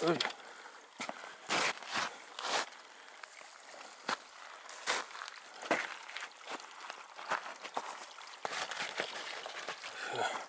Ui. Yeah.